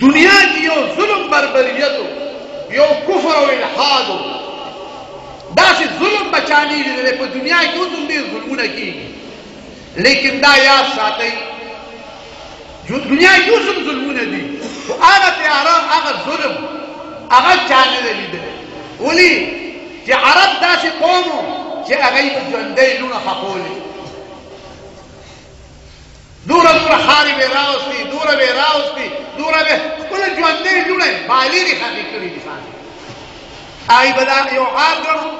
دنیا کی یو ظلم بربریت او یو کفر او الحاد او داسی ظلم بچانی لیدلی په دنیا کی اوس هم ډیر ظلمونه کیږي لیکن دا یاد ساتئ جو دنیا کی اوس هم ظلمونه دي خو هغه تیاره هغه ظلم هغه چا نه دی لیدلی ولی چې عرب داسې قوم چې هغه یې ژوندی لوڼه خپولې دوره دوره خاري به راوستي دوره به راوستي دوره به خپل ژوندې جوړه بالي دي خاطر کړی دي سان آی بلا یو حال کړو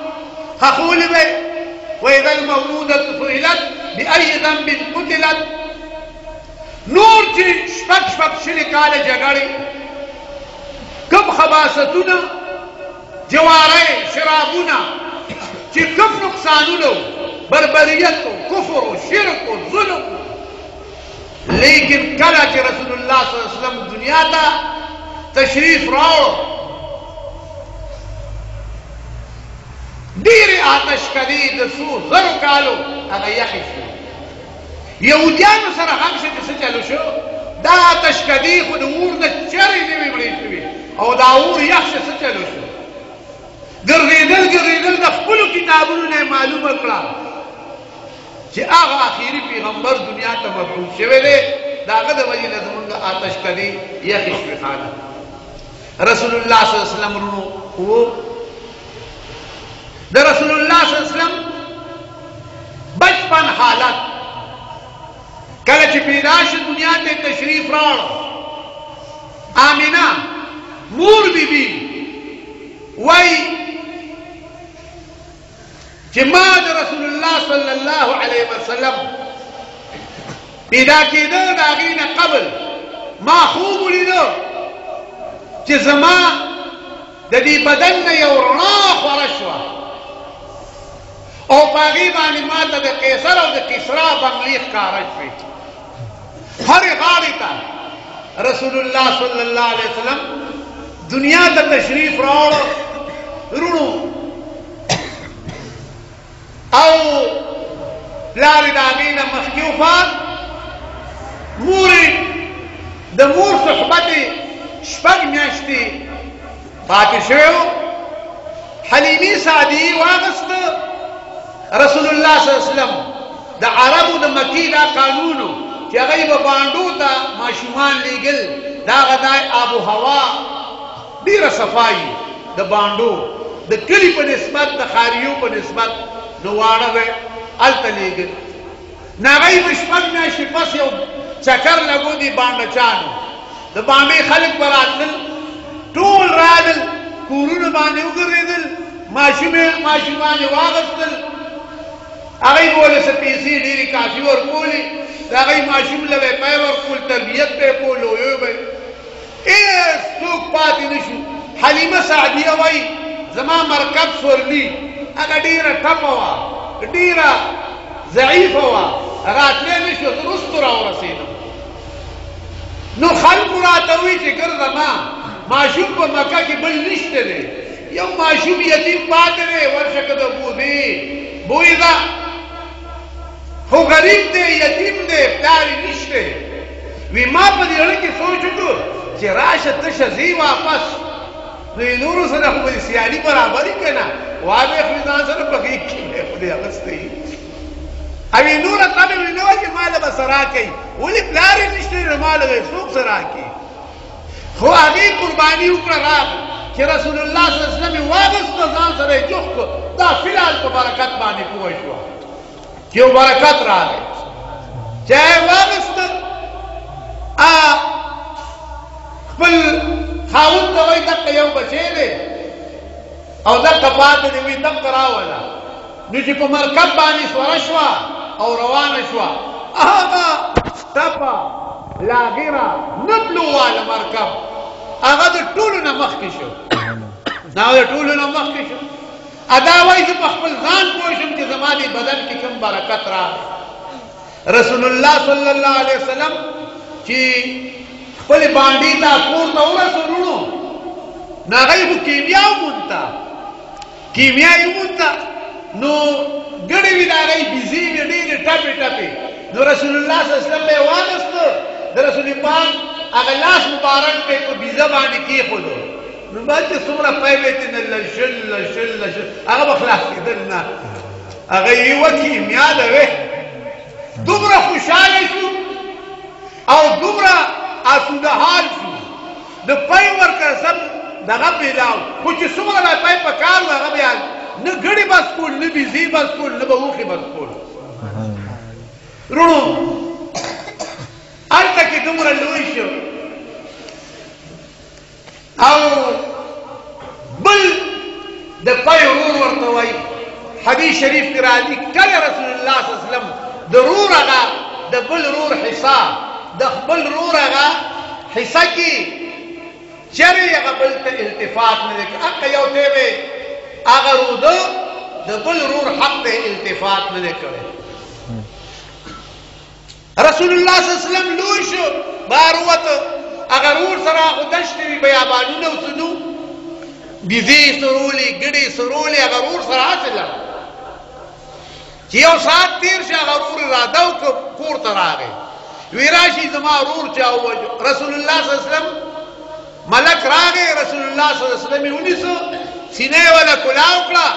خخول به واذا الموءودة سئلت بأي ذنب قتلت نور چې شپږ شپږ شل کال جګړې کم خباستونه جواره یې شرابونه چې کوم نقصانونه وو، بربریت و، کفر و، شرک و، ظلم و، لیکن کله چې رسول الله صلی الله علیه وسلم دنیا ته تشریف راوړ ډېرې آتش کدې د څو زرو کالو هغه یخې شوې. یهودیانو سره غږ شه چې څه چل وشو، دا آتشکدې خو د اور نه چرې نه وي مړې شوې او دا اور یخ شه څه چل وشو؟ ګرځېدل ګرځېدل د خپلو کتابونو نه یې معلومه کړه چې هغه اخري پیغمبر دنیا ته مبعوث شوی دی د هغه د وجې نه زمونږ آتشکدې یخې شوې خانه رسول الله صلی الله علیه وسلم ورونو د رسول الله صلی الله علیه وسلم بچپن حالت کله چې پیدا شو دنیا ته تشریف راوړ آمینه مور بی بی وای چې ما د رسول الله صلی الله علیه وسلم پیدا کېده د هغې نه قبل ما خوب ولیده چې زما د دې بدن نه یو رڼا خوره شوه او په هغې باندې ما ته د قیصر او د کسرا بنګلې ښکاره شوې هرې غاړې ته رسول الله صلی الله علیه وسلم دنیا ته تشریف راوړ رونو او پلار یې د هغې نه مخکې وفات مور د مور صحبت شپږ میاشتې پاتې شوی و حلیمي سعدي واغست رسول الله صلی الله علیه وسلم د عربو د مکی دا قانونو چې هغه به باندو ته ماشومان لیګل دا غدای آب و هوا ډېره صفا يي د بانډو د کلي په نسبت د ښاريو په نسبت نو واړه به هلته لېږل نه هغه يي به شپږ مياشتې پس يو چکر لګو دي بانډچانو د بانډې خلک به راتلل ټول راغلل کورونه باندې وګرځېدل ماشومې ماشومان يې واغستل هغه به ولې څه پیسې ډېرې کافي ورکولې د هغه ماشوم له به پی ورکول تربیت به یې کول لویو به هېڅ څوک پاتې نه شو. حلیمه سعدیه وايي، زما مرکب سورلي، هغه ډېره ټپه وه، ډېره ضعیفه وه، راتلی نه شوه، زه وروسته راورسېدم، نو خلکو راته وویل چې ګر زما ماشوم په مکه کې بل نشته دی، یو ماشوم یتیم پاتې دی، ورشه که د بوزې بوی ده، خو غریب دی یتیم دی پلار یې نشته وی ما په دې اړه کې سوچ وکړو چې راشه تشه ځي واپس نو یې نورو سره خو به سیالي برابري که نه وابه خو ځان سره په غېږ کې به خو دې اخیستی او یې نوره تمې مې نه وه چې ما له به څه راکوي ولې پلار یې نشته نو ما له به یې څوک څه راکوي خو هغې قرباني وکړه راغی چې رسول الله صلی الله علیه وسلم یې واغست له ځان سره یې جوخت کړ دا فلال په برکت باندې پوه شوه چې یو برکت راغی چې هغه یې واغست خپل خاوند ته وایي دلته یو بچی دی او دلته پاتې دی وی تب تراولا نو چې په مرکب باندې سوره شو او روانه شو هغه تپا لاغرا نبلو والا مرکب هغه د ټولو نه مخکې شو دا د ټولو نه مخکې شو ادا وایي چې په خپل ځان پوه شم چې زما دې بدن کې کوم برکت راغی رسول الله صلی الله علیه وسلم چی خپل باندی تا کور ته ورسو رونو ناغی خو کیمیا ومونتا کیمیا یې ومونتا نو ګړې وي د هغې بیزې وې ډېرې ټپې ټپې نو رسول الله صلی الله علیه وسلم به یې واغېستو د رسول پاک هغه لاس مبارک به یې په بیزه باندې کېښودو نو بعد چې څومره پی به یې ترې نه لشل لشل لشل هغه به خلاصېدل نه هغه یوه کیمیا ده وې دومره خوشاله شو او دومره آسوده حال شو د پای ورکر سم دغه پیلاو خو چې څومره به پای په کار و هغه بیا نه ګړی بس کول نه بیزی بس کول نه به وخی بس کول رونو هلته کې دومره لوی شو او بل د پای ورور ورته وایي حدیث شریف کې راځي کله رسول الله صلی الله علیه وسلم د رور هغه د بل رور حصہ د خپل رور هغه حصہ کې چرې هغه بل ته التفات نه وکړ هغه یو ته وي هغه رود د بل رور حق ته التفات نه کړي رسول الله صلی الله علیه وسلم لوی شو بار وته هغه رور سره خو دشتې وي بیابانونه او څه نو بیزې سرولې ګډې سرولې هغه رور سره هسې لاړ چې یو ساعت تېر شي هغه رور اراده وکړه کور ته راغی وی راشي زما رور چا ووژو رسول الله صلی الله علیه وسلم ملک راغی رسول الله صلی الله علیه وسلم یې ونیسو سینه یې وله کلا وکړه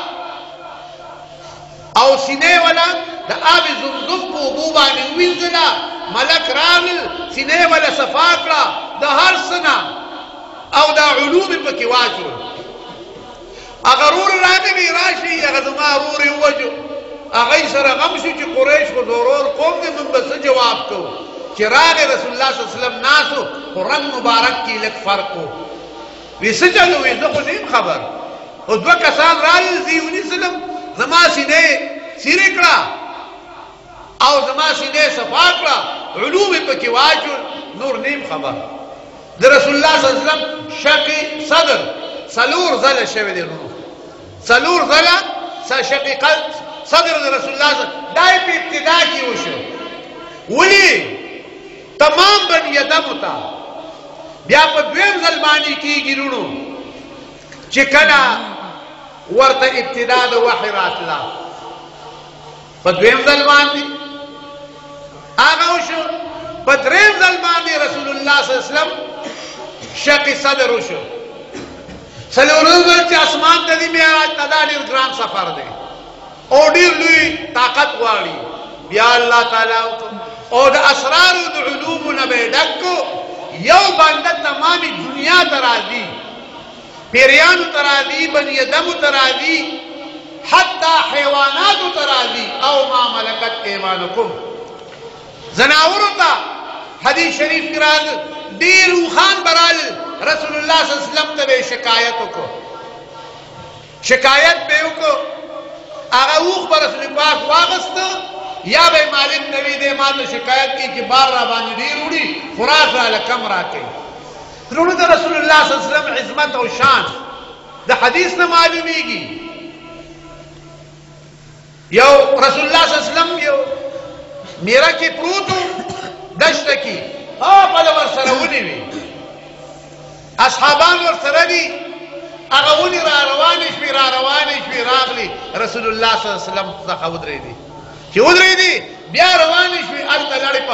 او سینه یې ولا د آب زمزم په اوبو باندې ووینځله، ملک راغلل سینه یې ولا صفا کړه د هر څه نه او دا علوم یې پکې واچول. هغه ورور راغی راشي هغه زما ورور یې ووژو، هغه یې سره غم شو چې قریش خو ضرور قوم دی موږ به څه جواب کوو، چې راغی رسول الله صلی الله علیه وسلم ناست و خو رنګ مبارک کې یې لږ فرق و. وی څه چلو وی زه خو نیم خبر خو دوه کسان راغلل زه یې ونیسلم زما سینه یې څیرې کړه او زما سینه یې صفا کړه علوم یې پکې واچول نور نیم خبر د رسول الله صلی الله علیه وسلم شق صدر څلور ځله شوی دی نور څلور ځله شقیق صدر د رسول الله دا په ابتدا کې وشو ولي تمام بنی ادمو ته بیا په دویم ځل باندې کیږي لونو چې کله ورته ابتدا د وحی راتلا په دویم ځل باندې هغه وشو په دریم ځل باندې رسول الله صلی الله علیه وسلم شق صدر وشو څلورم ځل چې اسمان ته دی معراج تدا ډیر ګران سفر دی او ډیر لوی طاقت غواړي بیا الله تعالی او د اسرار او د علوم نه به ډک یو بنده تمامي دنیا ته راځي پیریانو ته راځي بنی ادمو ته راځي حتی حیواناتو ته راځي او ما ملکت ایمانکم زناورو ته حدیث شریف کې راځي ډیر وخان برال رسول الله صلی الله علیه وسلم ته شکایت وکړ شکایت به یې وکړ، هغه اوښ به رسول پاک واخیسته، یا به یې مالک ته وي، دی ماته شکایت کوي چې بار راباندې ډېر وړي، خوراک راله کم راکوي. وروڼو د رسول الله صلی الله علیه وسلم عظمت او شان د حدیث نه معلومېږي. یو رسول الله صلی الله علیه وسلم یو میرا کې پروتو دشت کې ها بل ور سره ونی وی اصحابان ور سره دي هغه ونی را روان شي را روان شي راغلي رسول الله صلی الله علیه وسلم څخه ودرې دي چې ودرې دي بیا روان شي الله لړ په